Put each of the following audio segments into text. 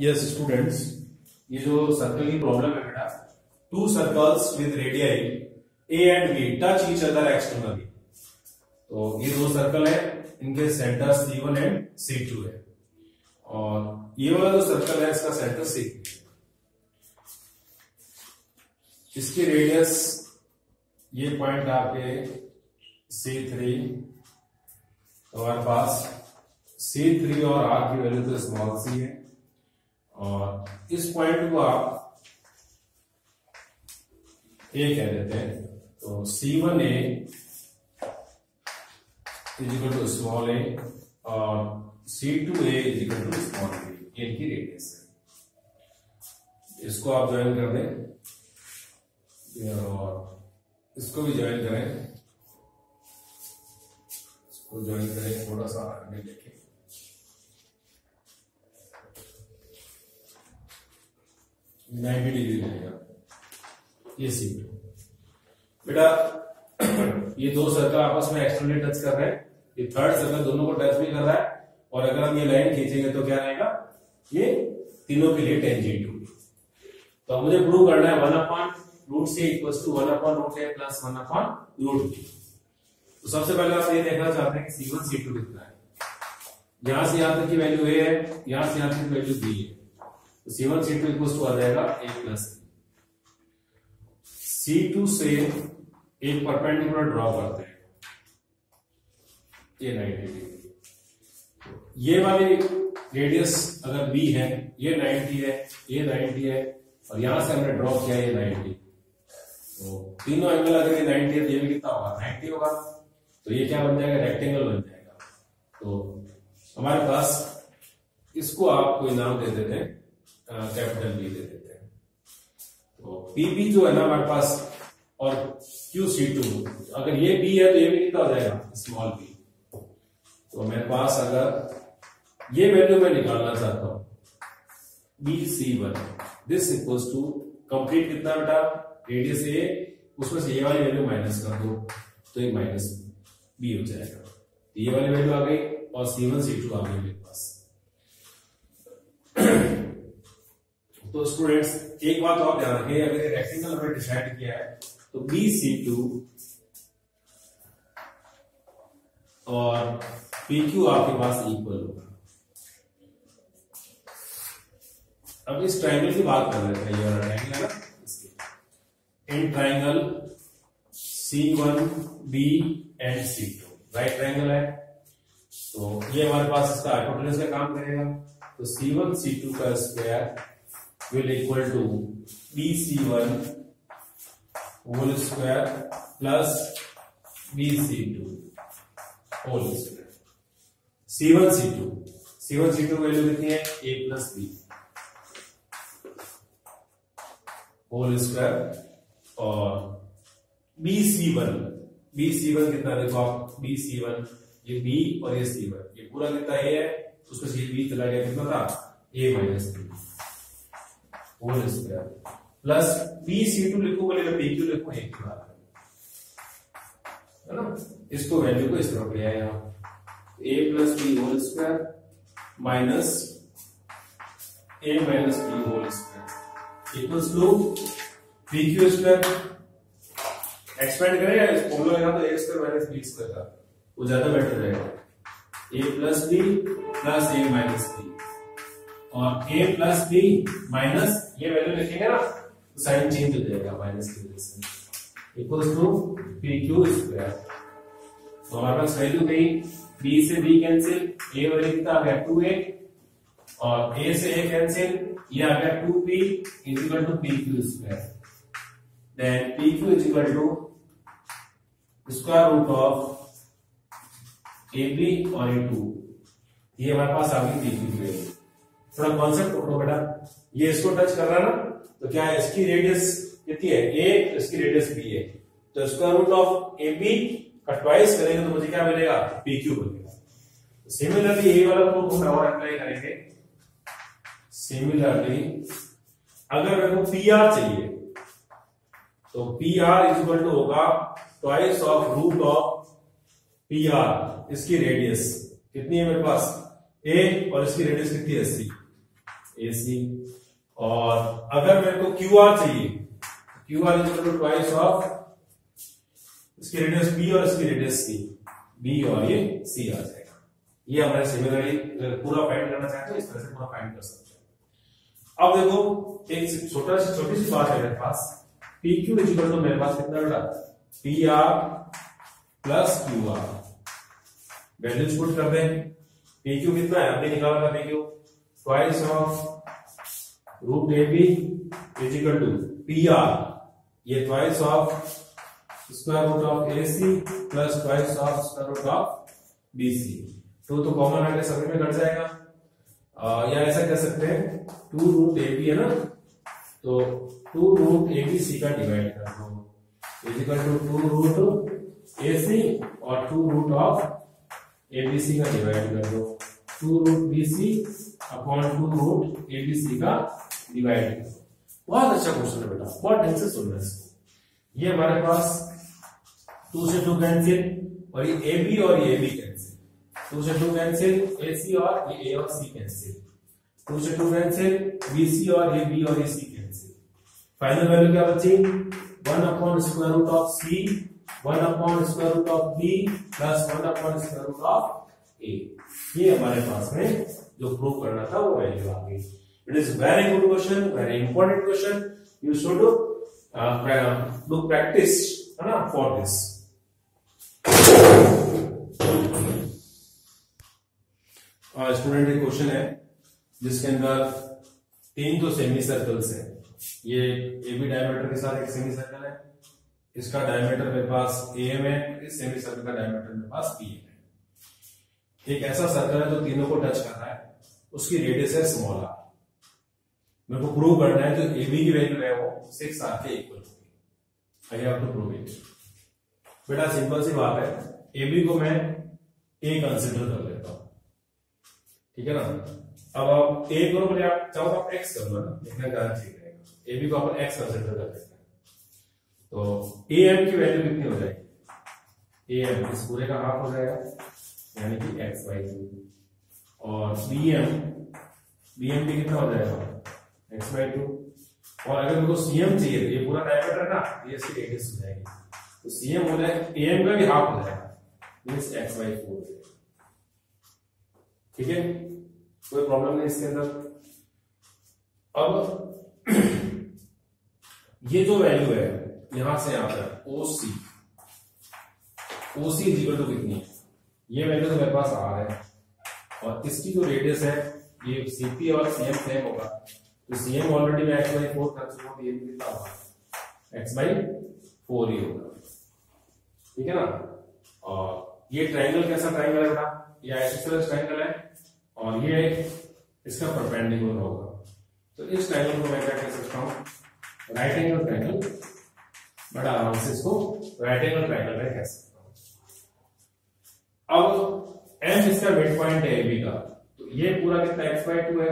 Yes students ये जो circle की प्रॉब्लम है बेटा two circles with radii A and B touch each other externally तो ये दो सर्कल है, इनके centre C one and C two है। और ये वाला जो सर्कल है, इसका सेंटर सी इसकी रेडियस ये पॉइंट आपके सी थ्री हमारे पास सी थ्री और आर की वैल्यू तो स्मॉल सी है। और इस पॉइंट को आप ए कह देते हैं। तो C one A two small A और C two A two small A ये इनकी रेडियस है। इसको आप ज्वाइन कर दें। और इसको भी ज्वाइन करें। इसको ज्वाइन करें, थोड़ा सा आगे लेके नाइन्टी डिग्री रहेगा। ये सी बेटा, ये दो सर्कल आपस में एक्सटर्नली टच कर रहे हैं। ये थर्ड सर्कल दोनों को टच भी कर रहा है। और अगर हम ये लाइन खींचेंगे तो क्या रहेगा ये तीनों के लिए टेंजेंट होगी। तो मुझे प्रूव करना है one upon root C equal to one upon root A plus one upon root B तो सबसे पहले आप ये देखना चाहते हैं कि सी वन सी टू कितना है। यहाँ से यहाँ तक की वैल्यू ए है, यहाँ से यहाँ तक की वैल्यू बी है। C one C two equal to आ जाएगा ए प्लस सी टू से एक परपेंडिकुलर ड्रॉ करते हैं। ये नाइनटी डिग्री ये वाली रेडियस अगर बी है, ये 90 है, ये 90 है, और यहाँ से हमने ड्रॉ किया ये 90 तो तीनों एंगल अगर ये 90 है तो ये भी कितना होगा? 90 होगा। तो ये क्या बन जाएगा? रेक्टेंगल बन जाएगा। तो हमारे पास इसको आप कोई नाम दे देते हैं। कैपिटल बी दे देते हैं। तो पीबी जो है ना हमारे पास, और क्यू सी टू अगर ये बी है तो ये भी कितना हो जाएगा? स्मॉल बी तो मेरे पास अगर ये वैल्यू मैं निकालना चाहता हूँ B C one this equals to complete कितना बेटा? रेडियस ए उसमें से ये वाली वैल्यू माइनस कर दो तो एक माइनस बी हो जाएगा। ये वाली वैल्यू आ गई, और सी वन सी टू आ गई मेरे पास तो स्टूडेंट्स एक बात और ध्यान रखें अगर रेक्टेंगल हमने डिसाइड किया है तो बी सी टू और पी क्यू आपके पास इक्वल होगा। अब इस ट्राइंगल की बात कर लेते हैं, ये वाला ट्राइंगल है ना in triangle C one B and C two right triangle है। तो ये हमारे पास इसका हाइपोटेनस का काम करेगा। तो सी वन सी टू का square plus B C two whole square C one C two C one C two value कितनी है? A plus B whole square और B C one B C one कितना देखो आप? B C one ये B और ये सी one ये पूरा कितना ए है? उसमें से बी चला गया कितना था? A minus B whole square plus B C two लिखो बोले पी क्यू लिखो, एक है ना? इसको वैल्यू को इस तरफ़ ले आया। A plus B whole square minus A minus B whole square equals to P Q square expand करेगा इस फॉर्मूला तो A square minus B square का? वो ज़्यादा बेटर रहेगा। A plus B plus A minus B और A plus B minus ये value लिखेंगे ना। तो साइन चेंज हो जाएगा माइनस की वजह से। Equals to P Q square तो हमारे पास वैल्यू गई। बी से बी कैंसिल ए वैल्यू कितना आ गया टू ए और ए से ए कैंसिल ये आ गया two P is equal to P Q square then P Q is equal to square root of A B और ए टू ये हमारे पास आ गई पी क्यू थोड़ा कॉन्सेप्ट पकड़ो बेटा। ये इसको टच कर रहा है ना तो क्या है, इसकी रेडियस कितनी है? ए इसकी रेडियस बी है। तो square root of A B का ट्वाइस करेंगे तो मुझे क्या मिलेगा? पी क्यू मिलेगा। सिमिलरली ये वाला को हम और अप्लाई करेंगे। सिमिलरली अगर मेरे को पी आर चाहिए तो पी आर इक्वल टू होगा twice of root of P R इसकी रेडियस कितनी है मेरे पास? ए और इसकी रेडियस कितनी है? सी ए सी और अगर मेरे को क्यू आर चाहिए Q R is two twice of इसकी रेडियस बी और इसकी रेडियस सी बी और ये सी आ जाएगा। ये हमारे सिमिलरली पूरा फाइंड करना चाहते हो, इस तरह से पूरा फाइंड कर सकते हैं। अब देखो, एक छोटा सी, छोटी सी बात है मेरे पास। पी क्यू इजिकल तो मेरे पास कितना बेटा? P R plus Q R values put कर दें। पी क्यू कितना है? अभी निकाला था P Q twice of root A B equal to P R ये twice of square root of A C plus twice of square root of B C two तो common आगे सभी में घट जाएगा। आ, या ऐसा कह सकते हैं टू रूट ए बी है ना? तो two root A B C का डिवाइड कर दो। Equal to two root A C और two root of A B C का डिवाइड कर दो। Two root B C upon two root A B C का डिवाइड बहुत अच्छा क्वेश्चन है बेटा, बहुत ढंग से सुनना इसको। ये हमारे पास टू से टू कैंसिल और ये ए बी और ये बी कैंसिल टू से टू कैंसिल ए सी और ये ए और सी कैंसिल टू से टू कैंसिल बी सी और ए बी और A C cancel final value क्या बची? One upon square root of C one upon square root of B plus one upon square root of A ये हमारे पास में जो prove करना था वो वैल्यू आ गई। It is very good question very important question you should do practice है ना फॉर दिस स्टूडेंट एक क्वेश्चन है, जिसके अंदर तीन तो सेमी सर्कल्स है, ये ए बी डायमीटर के साथ एक सेमी सर्कल है। इसका डायमीटर मेरे पास ए एम है, इस सेमी सर्कल का डायमीटर मेरे पास बी एम है। एक ऐसा सर्कल है जो तीनों को टच कर रहा है, उसकी रेडियस है स्मॉल आर मेरे को प्रूव करना है जो ए बी की वैल्यू है वो सिक्स आर के इक्वल होगी I have to prove it बेटा सिंपल सी बात है। ए बी को मैं ए कंसिडर कर लेता हूँ। ठीक है ना? अब आप ए करो बोले, आप चाहो तो आप एक्स कर लो ना। देखना ज़्यादा ठीक रहेगा। ए बी को अपन एक्स कंसिडर कर लेते हैं। तो ए एम की वैल्यू कितनी हो जाएगी? ए एम इस पूरे का हाफ़ हो जाएगा, यानी कि एक्स वाई और बी एम बी एम भी कितना हो जाएगा? एक्स बाई टू और अगर मेरे को सीएम चाहिए तो ये पूरा डायमीटर ना, ये इसकी रेडियस हो जाएगी। तो सीएम हो जाए ए एम का भी हाफ़ हो जाएगा। मीन्स एक्स बाई फोर ठीक है? कोई प्रॉब्लम नहीं इसके अंदर। अब ये जो वैल्यू है, यहाँ से यहाँ तक O C O C equal to कितनी? है ये वैल्यू तो मेरे पास आ रहा है। और इसकी जो रेडियस है, ये सीपी और सीएम सेम होगा। तो सीएम ऑलरेडी मैं एक्स बाई फोर कर चुका हूँ ये कितना होगा एक्स बाई फोर ही होगा ठीक है ना? और ये ट्राइंगल कैसा ट्राइंगल है बेटा? ये आइसोसेलेस ट्राइंगल है और ये इसका परपेंडिकुलर होगा। तो इस ट्राइंगल को मैं क्या कह सकता हूँ? राइट एंगल ट्राइंगल बड़ा आराम से इसको राइट एंगल ट्राइंगल में कह सकता हूँ। अब एम इसका मिड पॉइंट है बी का। ये पूरा कितना एक्स बाई टू है?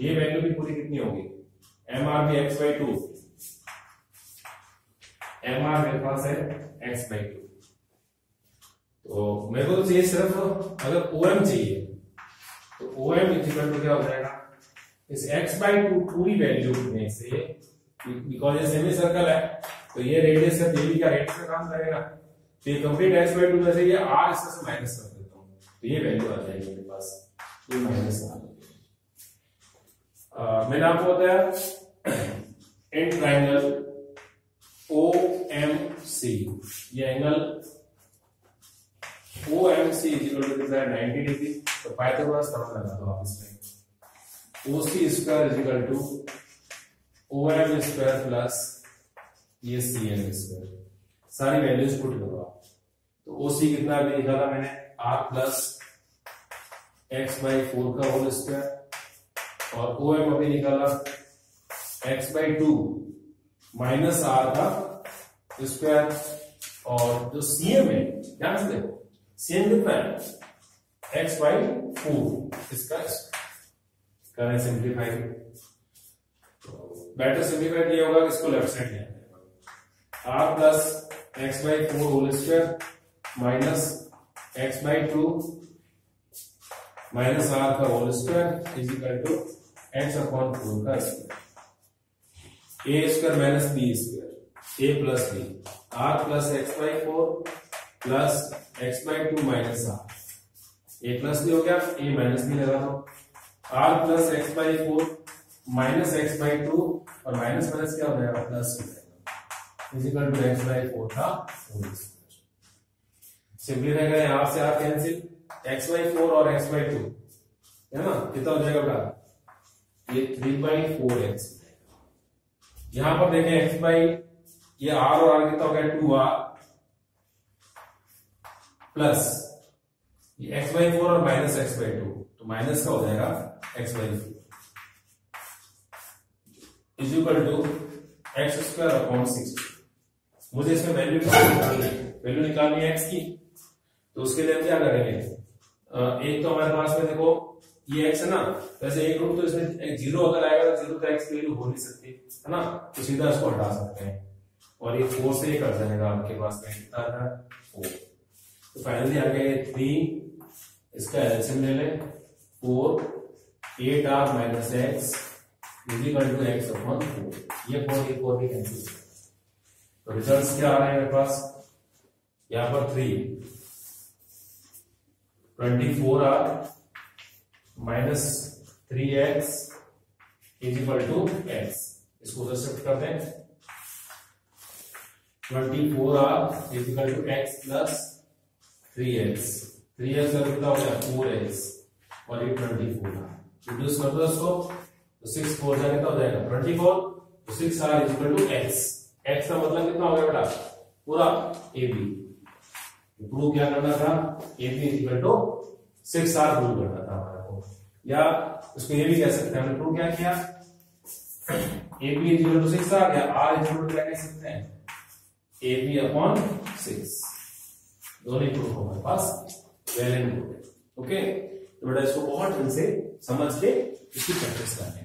ये वैल्यू भी पूरी कितनी होगी? एम आर भी X by two M R मेरे पास है एक्स बाई टू तो मेरे को तो चाहिए सिर्फ़ अगर ओ एम चाहिए तो ओ एम इक्वल टू क्या हो जाएगा? इस एक्स बाई टू पूरी वैल्यू में से बिकॉज़ ये सेमी सर्कल है तो ये रेडियस है, देवी का रेडियस का काम करेगा। तो ये कंप्लीट एक्स बाई टू में से ये r इसमें माइनस कर देता हूँ। तो ये वैल्यू आ जाएगी मेरे पास। माइनस आ मैंने आपको बताया in triangle O M C ये angle O M C equal to 90 degree तो पाइथागोरस थ्योरम लगा दो आप इसमें O C square equal to O M square plus ये सी एम स्क्वायर सारी वैल्यूज़ पुट करो आप। तो ओ सी कितना अभी निकाला मैंने? R plus X by four का होल स्क्वायर और ओ एम अभी निकाला? X by two minus R का स्क्वायर और जो सीएम है, ध्यान से देखो सीएम कितना है? एक्स बाई फोर इसका करें सिंप्लीफाई बेटर सिंप्लीफाई किया होगा इसको लेफ़्ट साइड ले R plus X by four whole square minus X by two minus R का whole square is equal to X upon four का square A square minus B square A plus B R plus X by four plus X by two minus R A plus B हो गया A minus B लगा दो. R plus X by four minus X by two और minus minus क्या हो जाएगा? Plus हो जाएगा. टू एक्स बाई फोर का होल स्क्वायर सिंपली रहेगा यहाँ से R cancel X by four और एक्स बाई टू है ना? कितना हो जाएगा बेटा? ये थ्री बाई फोर एक्स यहाँ पर देखें एक्स बाई ये आर और आर कितना हो गया? टू आर प्लस ये एक्स बाई फोर और माइनस एक्स बाई टू तो माइनस का हो जाएगा X by four is equal to X square upon six मुझे इसमें वैल्यू निकालनी है। वैल्यू निकालनी है एक्स की। तो उसके लिए हम क्या करेंगे? एक तो हमारे पास में देखो, ये एक्स है ना, वैसे एक रूट तो इसमें ज़ीरो अगर आएगा तो ज़ीरो तो एक्स की वैल्यू हो नहीं सकती, है ना? तो सीधा इसको हटा सकते हैं। और ये फोर से कट जाएगा आपके पास में कितना आता है फोर तो फाइनली आ गया थ्री इसका एल्सियम ले लें four eight R minus X equal to X upon four ये फोर ये फोर भी कैंसिल तो रिज़ल्ट क्या आ रहे हैं मेरे पास? यहाँ पर three twenty four R minus three X is equal to X इसको उधर शिफ्ट कर दें twenty four R is equal to X plus three X three X का कितना हो गया? फोर एक्स और ये ट्वेंटी फोर आर रिड्यूस कर दो इसको तो सिक्स फोर जा कितना हो जाएगा. ट्वेंटी फोर तो six R is equal to X X का मतलब कितना हो गया बेटा? पूरा ए बी प्रूव क्या करना था? A B equal to six R prove करना था हमारे को। या इसको ये भी कह सकते हैं, हमने प्रूव क्या किया? A B is equal to six R या आर इक्वल टू क्या कह सकते हैं? ए बी अपॉन सिक्स दोनों प्रूफ हमारे पास। वेल एंड गुड ओके तो बेटा इसको बहुत ढंग से समझ के इसकी प्रैक्टिस करनी